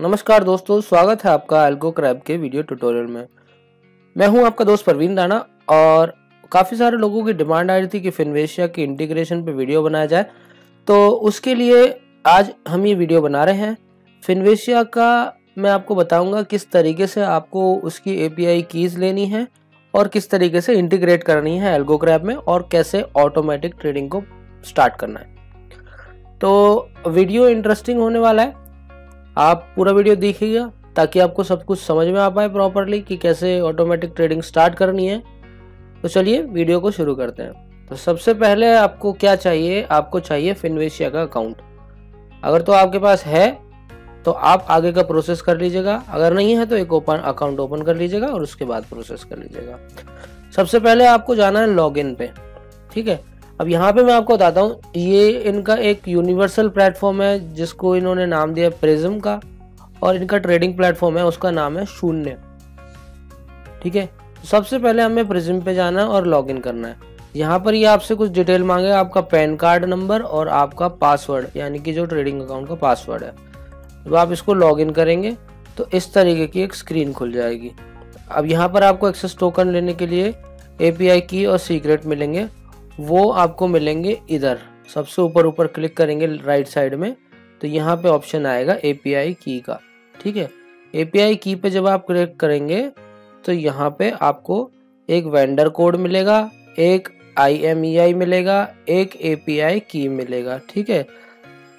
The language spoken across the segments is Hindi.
नमस्कार दोस्तों, स्वागत है आपका एल्गो क्रैब के वीडियो ट्यूटोरियल में। मैं हूँ आपका दोस्त परवीन राणा और काफ़ी सारे लोगों की डिमांड आ रही थी कि फिनवेशिया की इंटीग्रेशन पे वीडियो बनाया जाए। तो उसके लिए आज हम ये वीडियो बना रहे हैं। फिनवेशिया का मैं आपको बताऊँगा किस तरीके से आपको उसकी एपीआई कीज़ लेनी है और किस तरीके से इंटीग्रेट करनी है एल्गो क्रैब में और कैसे ऑटोमेटिक ट्रेडिंग को स्टार्ट करना है। तो वीडियो इंटरेस्टिंग होने वाला है। आप पूरा वीडियो देखिएगा ताकि आपको सब कुछ समझ में आ पाए प्रॉपरली कि कैसे ऑटोमेटिक ट्रेडिंग स्टार्ट करनी है। तो चलिए वीडियो को शुरू करते हैं। तो सबसे पहले आपको क्या चाहिए? आपको चाहिए फिनवेशिया का अकाउंट अगर तो आपके पास है तो आप आगे का प्रोसेस कर लीजिएगा। अगर नहीं है तो एक ओपन अकाउंट ओपन कर लीजिएगा और उसके बाद प्रोसेस कर लीजिएगा। सबसे पहले आपको जाना है लॉगिन पे, ठीक है? अब यहाँ पे मैं आपको बताता हूँ, ये इनका एक यूनिवर्सल प्लेटफॉर्म है, जिसको इन्होंने नाम दिया प्रिज्म का, और इनका ट्रेडिंग प्लेटफॉर्म है, उसका नाम है शून्य। ठीक है? सबसे पहले हमें प्रिज्म पे जाना है और लॉगिन करना है। यहाँ पर ये आपसे कुछ डिटेल मांगेगा आपका पैन कार्ड नंबर और आपका पासवर्ड यानी कि जो ट्रेडिंग अकाउंट का पासवर्ड है। जब आप इसको लॉगिन करेंगे तो इस तरीके की एक स्क्रीन खुल जाएगी। अब यहाँ पर आपको एक्सेस टोकन लेने के लिए एपीआई की और सीक्रेट मिलेंगे। वो आपको मिलेंगे इधर। सबसे ऊपर ऊपर क्लिक करेंगे राइट साइड में तो यहाँ पे ऑप्शन आएगा एपीआई की का, ठीक है? एपीआई की पे जब आप क्लिक करेंगे तो यहाँ पे आपको एक वेंडर कोड मिलेगा, एक आईएमईआई मिलेगा, एक एपीआई की मिलेगा, ठीक है?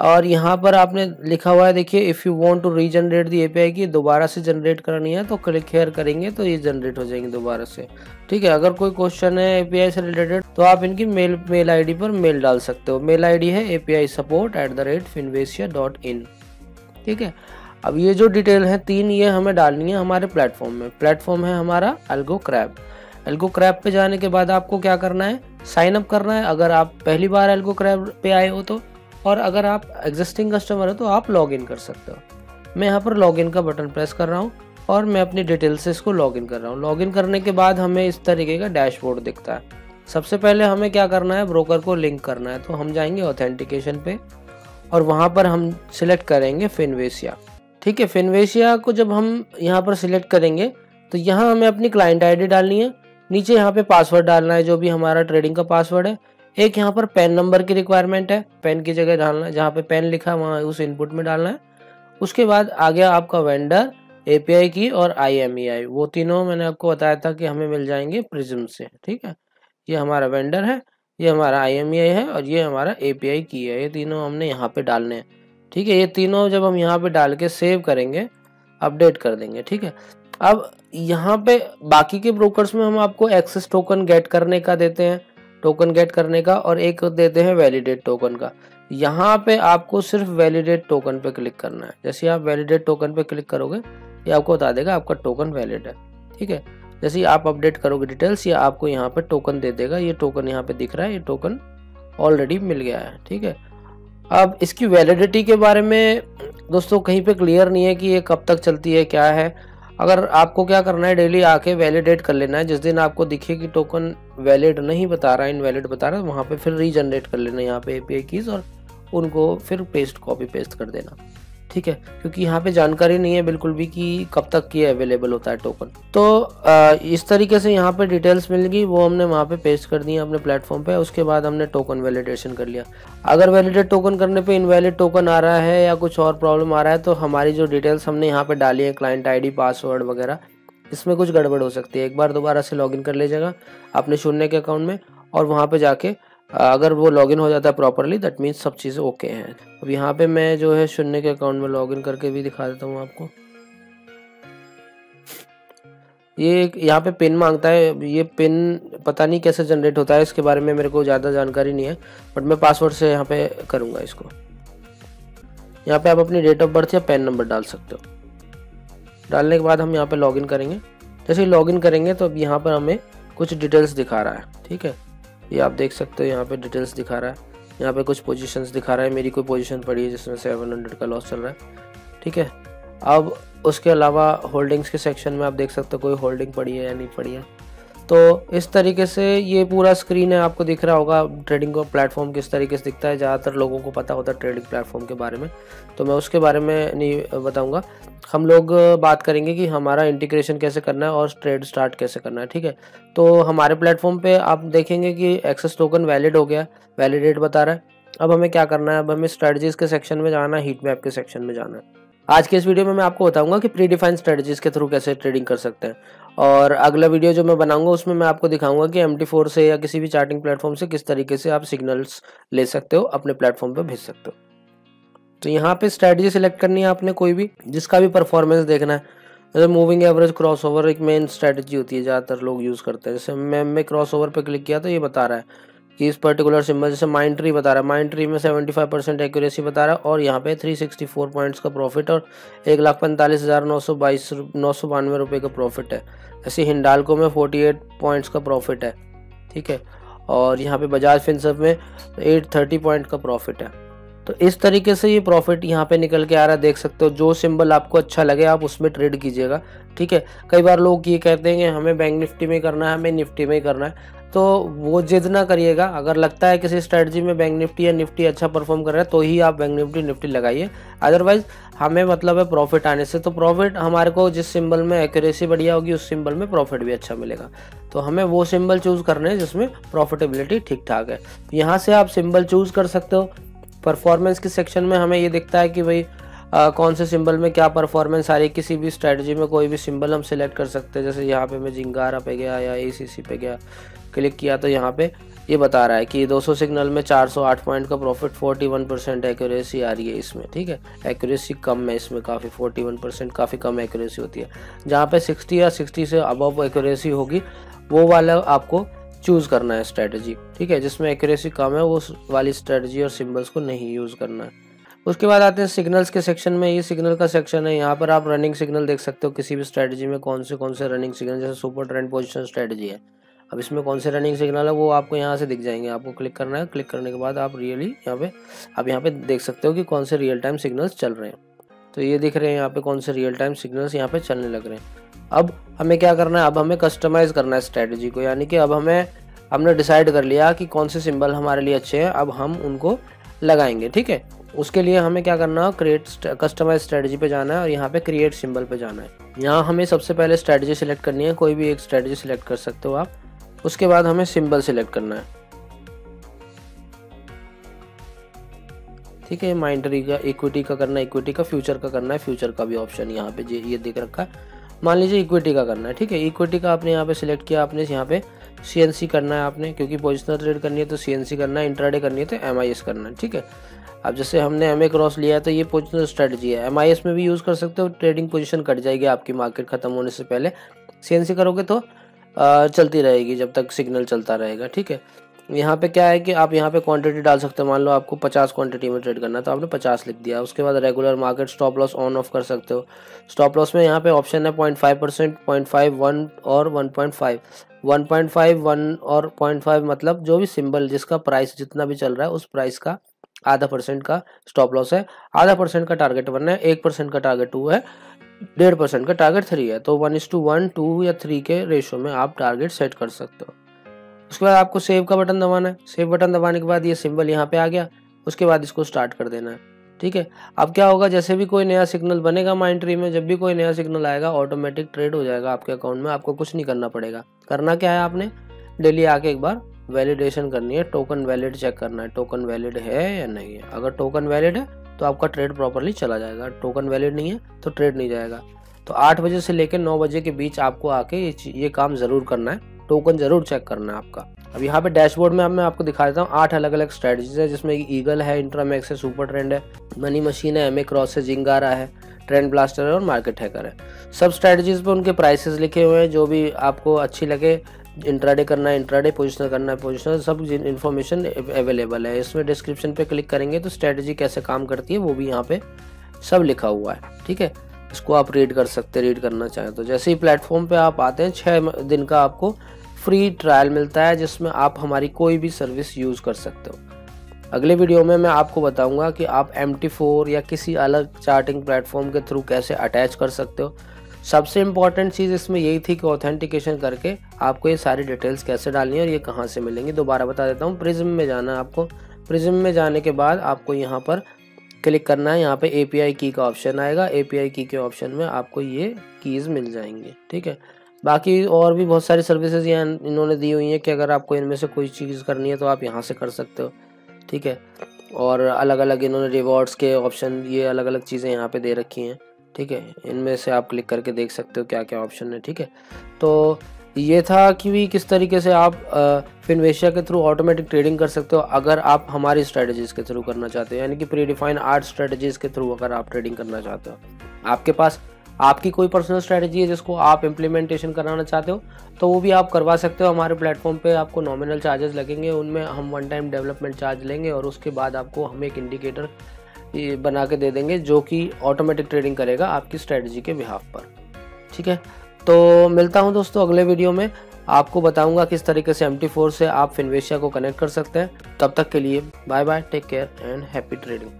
और यहाँ पर आपने लिखा हुआ है, देखिए if you want to regenerate the API की, दोबारा से जनरेट करनी है तो क्लिक हेयर करेंगे तो ये जनरेट हो जाएँगे दोबारा से। ठीक है, अगर कोई क्वेश्चन है एपीआई से रिलेटेड तो आप इनकी मेल मेल आईडी पर मेल डाल सकते हो। मेल आईडी है API support at the rate Finvasia dot in ठीक है, अब ये जो डिटेल है, तीन ये हमें डालनी है हमारे प्लेटफॉर्म में। प्लेटफॉर्म है हमारा एल्गो क्रैप एल्गो क्रैप पे जाने के बाद आपको क्या करना है? साइन अप करना है। अगर आप पहली बार एल्गो क्रैब पे आए हो तो और अगर आप एग्जिस्टिंग कस्टमर हो तो आप लॉग इन कर सकते हो। मैं यहाँ पर लॉग इन का बटन प्रेस कर रहा हूँ और मैं अपनी डिटेल से इसको लॉग इन कर रहा हूँ। लॉग इन करने के बाद हमें इस तरीके का डैशबोर्ड दिखता है। सबसे पहले हमें क्या करना है? ब्रोकर को लिंक करना है। तो हम जाएँगे ऑथेंटिकेशन पे और वहाँ पर हम सिलेक्ट करेंगे फिनवेशिया ठीक है फिनवेशिया को जब हम यहाँ पर सिलेक्ट करेंगे तो यहाँ हमें अपनी क्लाइंट आईडी डालनी है। नीचे यहाँ पे पासवर्ड डालना है, जो भी हमारा ट्रेडिंग का पासवर्ड है। एक यहाँ पर पेन नंबर की रिक्वायरमेंट है। पेन की जगह डालना है, जहाँ पे पेन लिखा है, वहाँ उस इनपुट में डालना है। उसके बाद आ गया आपका वेंडर एपीआई की और आईएमईआई वो तीनों मैंने आपको बताया था कि हमें मिल जाएँगे प्रिज्म से, ठीक है? ये हमारा वेंडर है, ये हमारा आईएमईआई है और ये हमारा एपीआई की है। ये तीनों हमने यहाँ पे डालने हैं, ठीक है? ये तीनों जब हम यहाँ पे डाल के सेव करेंगे अपडेट कर देंगे, ठीक है? अब यहाँ पे बाकी के ब्रोकर्स में हम आपको एक्सेस टोकन गेट करने का देते हैं। टोकन गेट करने का और एक देते हैं वैलिडेट टोकन का। यहाँ पे आपको सिर्फ़ वैलिडेट टोकन पे क्लिक करना है। जैसे आप वैलिडेट टोकन पे क्लिक करोगे, ये आपको बता देगा आपका टोकन वैलिड है। ठीक है? जैसे आप अपडेट करोगे डिटेल्स या आपको यहाँ पे टोकन दे देगा। ये टोकन यहाँ पे दिख रहा है, ये टोकन ऑलरेडी मिल गया है। ठीक है? अब इसकी वैलिडिटी के बारे में दोस्तों कहीं पे क्लियर नहीं है कि ये कब तक चलती है, क्या है। अगर आपको क्या करना है डेली आके वैलिडेट कर लेना है। जिस दिन आपको दिखे कि टोकन वैलिड नहीं बता रहा इनवैलिड बता रहा है वहाँ पे फिर रीजनरेट कर लेना, यहाँ पे ए पी कीज और उनको फिर पेस्ट कॉपी पेस्ट कर देना। ठीक है? क्योंकि यहाँ पे जानकारी नहीं है बिल्कुल भी कि कब तक ये अवेलेबल होता है टोकन तो इस तरीके से यहाँ पे डिटेल्स मिल गई, वो हमने वहाँ पे पेस्ट कर दी अपने प्लेटफॉर्म पे, उसके बाद हमने टोकन वैलिडेशन कर लिया. अगर वैलिडेट टोकन करने पे इनवैलिड टोकन आ रहा है या कुछ और प्रॉब्लम आ रहा है तो हमारी जो डिटेल्स हमने यहाँ पे डाली है क्लाइंट आईडी पासवर्ड वगैरह, इसमें कुछ गड़बड़ हो सकती है. एक बार दोबारा से लॉगिन कर लीजिएगा अपने शून्य के अकाउंट में और वहाँ पे जाके अगर वो लॉगिन हो जाता है प्रॉपरली दैट मीन्स सब चीज़ें ओके हैं। अब यहाँ पे मैं जो है शून्य के अकाउंट में लॉगिन करके भी दिखा देता हूँ आपको। ये यहाँ पे पिन माँगता है। ये पिन पता नहीं कैसे जनरेट होता है, इसके बारे में मेरे को ज़्यादा जानकारी नहीं है बट मैं पासवर्ड से यहाँ पे करूँगा इसको। यहाँ पे आप अपनी डेट ऑफ़ बर्थ या पेन नंबर डाल सकते हो। डालने के बाद हम यहाँ पे लॉगिन करेंगे। जैसे लॉगिन करेंगे तो अब यहाँ पर हमें कुछ डिटेल्स दिखा रहा है, ठीक है? ये आप देख सकते हो, यहाँ पे डिटेल्स दिखा रहा है। यहाँ पे कुछ पोजीशंस दिखा रहा है। मेरी कोई पोजीशन पड़ी है जिसमें सेवन हंड्रेड का लॉस चल रहा है। ठीक है? अब उसके अलावा होल्डिंग्स के सेक्शन में आप देख सकते हो, कोई होल्डिंग पड़ी है या नहीं पड़ी है। तो इस तरीके से ये पूरा स्क्रीन है, आपको दिख रहा होगा ट्रेडिंग का प्लेटफॉर्म किस तरीके से दिखता है, ज़्यादातर लोगों को पता होता है ट्रेडिंग प्लेटफॉर्म के बारे में। तो मैं उसके बारे में नहीं बताऊँगा। हम लोग बात करेंगे कि हमारा इंटीग्रेशन कैसे करना है और ट्रेड स्टार्ट कैसे करना है, ठीक है? तो हमारे प्लेटफॉर्म पे आप देखेंगे कि एक्सेस टोकन वैलिड हो गया वैलिडेट बता रहा है। अब हमें क्या करना है? अब हमें स्ट्रेटजीज के सेक्शन में जाना है हीट मैप के सेक्शन में जाना है। आज के इस वीडियो में मैं आपको बताऊँगा कि प्री डिफाइंड स्ट्रेटजीज के थ्रू कैसे ट्रेडिंग कर सकते हैं। और अगला वीडियो जो मैं बनाऊँगा, उसमें मैं आपको दिखाऊँगा कि एम से या किसी भी चार्टिंग प्लेटफॉर्म से किस तरीके से आप सिग्नल्स ले सकते हो, अपने प्लेटफॉर्म पर भेज सकते हो। तो यहाँ पे स्ट्रेटजी सिलेक्ट करनी है आपने कोई भी, जिसका भी परफॉर्मेंस देखना है। जैसे मूविंग एवरेज क्रॉसओवर एक मेन स्ट्रेटजी होती है, ज़्यादातर लोग यूज़ करते हैं। जैसे मैम मैं क्रॉसओवर पे क्लिक किया तो ये बता रहा है। कि इस पर्टिकुलर सिंबल जैसे माइंड ट्री बता रहा है माइंड ट्री में 75 परसेंट एक्यूरेसी बता रहा है और यहाँ पे 364 पॉइंट्स का प्रॉफिट और एक लाख पैंतालीस हज़ार नौ सौ बाईस, नौ सौ बानवे रुपये का प्रॉफिट है। ऐसे हिंडालको में 48 पॉइंट्स का प्रॉफिट है, ठीक है? और यहाँ पे बजाज फिनसअप में 830 पॉइंट का प्रॉफिट है। तो इस तरीके से ये प्रॉफिट यहाँ पे निकल के आ रहा है, देख सकते हो। जो सिंबल आपको अच्छा लगे, आप उसमें ट्रेड कीजिएगा, ठीक है? कई बार लोग ये कहते हैं हमें बैंक निफ्टी में करना है, हमें निफ्टी में करना है। तो वो जिद ना करिएगा, अगर लगता है किसी स्ट्रेटजी में बैंक निफ्टी या निफ्टी अच्छा परफॉर्म कर रहा है तो ही आप बैंक निफ्टी निफ्टी लगाइए। अदरवाइज़ हमें मतलब है प्रॉफिट आने से। तो प्रॉफिट हमारे को जिस सिंबल में एक्यूरेसी बढ़िया होगी, उस सिंबल में प्रॉफिट भी अच्छा मिलेगा। तो हमें वो सिंबल चूज़ करने हैं जिसमें प्रॉफिटेबिलिटी ठीक ठाक है यहाँ से आप सिंबल चूज़ कर सकते हो। परफॉर्मेंस के सेक्शन में हमें ये दिखता है कि भाई आ, कौन से सिंबल में क्या परफॉर्मेंस आ रही है किसी भी स्ट्रेटजी में कोई भी सिंबल हम सिलेक्ट कर सकते हैं। जैसे यहाँ पे मैं जिंगारा पे गया या एसीसी पे गया क्लिक किया तो यहाँ पे ये बता रहा है कि 200 सिग्नल में 408 पॉइंट का प्रॉफिट 41 परसेंट एक्यूरेसी आ रही है इसमें ठीक है? एक्यूरेसी कम है इसमें काफ़ी 41 परसेंट काफ़ी कम एक्यूरेसी होती है। जहाँ पे 60 या 60 से अबव एक्यूरेसी होगी वो वाला आपको चूज़ करना है स्ट्रेटजी ठीक है, जिसमें एक्यूरेसी कम है, वो वाली स्ट्रेटजी और सिम्बल्स को नहीं यूज़ करना है। उसके बाद आते हैं सिग्नल्स के सेक्शन में। ये सिग्नल का सेक्शन है। यहाँ पर आप रनिंग सिग्नल देख सकते हो। किसी भी स्ट्रेटजी में कौन से कौन से रनिंग सिग्नल जैसे सुपर ट्रेंड पोजिशन स्ट्रेटजी है। अब इसमें कौन से रनिंग सिग्नल है, वो आपको यहाँ से दिख जाएँगे। आपको क्लिक करना है। क्लिक करने के बाद आप रियली यहाँ पे, आप यहाँ पे देख सकते हो कि कौन से रियल टाइम सिग्नल्स चल रहे हैं। तो ये दिख रहे हैं यहाँ पे कौन से रियल टाइम सिग्नल्स यहाँ पे चलने लग रहे हैं। अब हमें क्या करना है? अब हमें कस्टमाइज़ करना है स्ट्रेटजी को, यानी कि अब हमें, हमने डिसाइड कर लिया कि कौन से सिंबल हमारे लिए अच्छे हैं, अब हम उनको लगाएँगे, ठीक है? उसके लिए हमें क्या करना है? क्रिएट कस्टमाइज स्ट्रेटजी पे जाना है और यहाँ पे क्रिएट सिंबल पे जाना है। यहाँ हमें सबसे पहले स्ट्रेटजी सिलेक्ट करनी है, कोई भी एक स्ट्रेटजी सिलेक्ट कर सकते हो आप। उसके बाद हमें सिंबल सिलेक्ट करना है। ठीक है माइंडरी का इक्विटी का करना है इक्विटी का फ्यूचर का करना है फ्यूचर का भी ऑप्शन यहाँ पे ये देख रखा है। मान लीजिए इक्विटी का करना है, ठीक है? इक्विटी का आपने यहाँ पे सिलेक्ट किया, आपने यहाँ पे सीएनसी करना है आपने, क्योंकि पोजिशनल ट्रेड करनी है तो सीएनसी करना है इंट्राडे करनी है तो एमआईएस करना है, ठीक है? अब जैसे हमने एमए क्रॉस लिया है तो ये पोजिशनल स्ट्रेटजी है। एमआईएस में भी यूज़ कर सकते हो ट्रेडिंग पोजिशन कट जाएगी आपकी मार्केट खत्म होने से पहले। सीएनसी करोगे तो चलती रहेगी जब तक सिग्नल चलता रहेगा, ठीक है? यहाँ पे क्या है कि आप यहाँ पे क्वांटिटी डाल सकते हो। मान लो आपको 50 क्वांटिटी में ट्रेड करना है तो आपने 50 लिख दिया। उसके बाद regular market stop loss on off कर सकते हो। स्टॉप लॉस में यहाँ पे ऑप्शन है point five percent point five one और one point five one point five one और पॉइंट फाइव मतलब जो भी सिंबल जिसका प्राइस जितना भी चल रहा है, उस प्राइस का आधा परसेंट का स्टॉप लॉस है। आधा परसेंट का टारगेट वन है, एक परसेंट का टारगेट टू है, डेढ़ परसेंट का टारगेट थ्री है। तो one is to one two या थ्री के रेशो में आप टारगेट सेट कर सकते हो। उसके बाद आपको सेव का बटन दबाना है। सेव बटन दबाने के बाद ये सिंबल यहाँ पे आ गया। उसके बाद इसको स्टार्ट कर देना है। ठीक है? अब क्या होगा? जैसे भी कोई नया सिग्नल बनेगा माइंड ट्री में, जब भी कोई नया सिग्नल आएगा ऑटोमेटिक ट्रेड हो जाएगा आपके अकाउंट में। आपको कुछ नहीं करना पड़ेगा। करना क्या है आपने? डेली आके एक बार वैलिडेशन करनी है। टोकन वैलिड चेक करना है। टोकन वैलिड है या नहीं है? अगर टोकन वैलिड है तो आपका ट्रेड प्रॉपरली चला जाएगा। टोकन वैलिड नहीं है तो ट्रेड नहीं जाएगा। तो आठ बजे से लेकर नौ बजे के बीच आपको आके ये ये काम ज़रूर करना है। टोकन ज़रूर चेक करना है आपका। अब यहाँ पे डैशबोर्ड में अब मैं आपको दिखा देता हूँ आठ अलग अलग स्ट्रेटजीज है, जिसमें ईगल है इंट्रामैक्स है सुपर ट्रेंड है मनी मशीन है एम ए क्रॉस है जिंगारा है ट्रेंड ब्लास्टर है और मार्केट हैकर है। सब स्ट्रेटजीज पे उनके प्राइसेस लिखे हुए हैं, जो भी आपको अच्छी लगे इंट्राडे करना है इंट्राडे पोजिशनल करना है पोजिशनल सब इन्फॉर्मेशन अवेलेबल है। इसमें डिस्क्रिप्शन पे क्लिक करेंगे तो स्ट्रेटजी कैसे काम करती है, वो भी यहाँ पे सब लिखा हुआ है, ठीक है? इसको आप रीड कर सकते हैं रीड करना चाहें तो। जैसे ही प्लेटफॉर्म पे आप आते हैं छः दिन का आपको फ्री ट्रायल मिलता है जिसमें आप हमारी कोई भी सर्विस यूज़ कर सकते हो। अगले वीडियो में मैं आपको बताऊँगा कि आप एम या किसी अलग चार्टिंग प्लेटफॉर्म के थ्रू कैसे अटैच कर सकते हो। सबसे इंपॉर्टेंट चीज़ इसमें यही थी कि ऑथेंटिकेशन करके आपको ये सारी डिटेल्स कैसे डालनी है और ये कहाँ से मिलेंगी। दोबारा बता देता हूँ, प्रिज्म में जाना है आपको। प्रिज्म में जाने के बाद आपको यहाँ पर क्लिक करना है। यहाँ पे ए की का ऑप्शन आएगा। एपीआई की के ऑप्शन में आपको ये कीज़ मिल जाएँगे। ठीक है? बाकी और भी बहुत सारी सर्विसेज़ यहाँ इन्होंने दी हुई हैं कि अगर आपको इनमें से कोई चीज़ करनी है तो आप यहाँ से कर सकते हो, ठीक है? और अलग अलग इन्होंने रिवॉर्ड्स के ऑप्शन ये अलग अलग चीज़ें यहाँ पे दे रखी हैं, ठीक है? इनमें से आप क्लिक करके देख सकते हो क्या क्या ऑप्शन है, ठीक है? तो ये था कि भी किस तरीके से आप फिनवेशिया के थ्रू ऑटोमेटिक ट्रेडिंग कर सकते हो अगर आप हमारी स्ट्रेटजीज़ के थ्रू करना चाहते हो, यानी कि प्री डिफाइन आर्ट स्ट्रेटजीज़ के थ्रू अगर आप ट्रेडिंग करना चाहते हो। आपके पास आपकी कोई पर्सनल स्ट्रैटेजी है जिसको आप इम्प्लीमेंटेशन कराना चाहते हो तो वो भी आप करवा सकते हो। हमारे प्लेटफॉर्म पे आपको नॉमिनल चार्जेस लगेंगे, उनमें हम वन टाइम डेवलपमेंट चार्ज लेंगे और उसके बाद आपको हम एक इंडिकेटर बना के दे देंगे जो कि ऑटोमेटिक ट्रेडिंग करेगा आपकी स्ट्रेटजी के बिहाफ पर। ठीक है? तो मिलता हूँ दोस्तों अगले वीडियो में। आपको बताऊँगा किस तरीके से एम से आप फिनवेशिया को कनेक्ट कर सकते हैं। तब तक के लिए bye bye take care and happy trading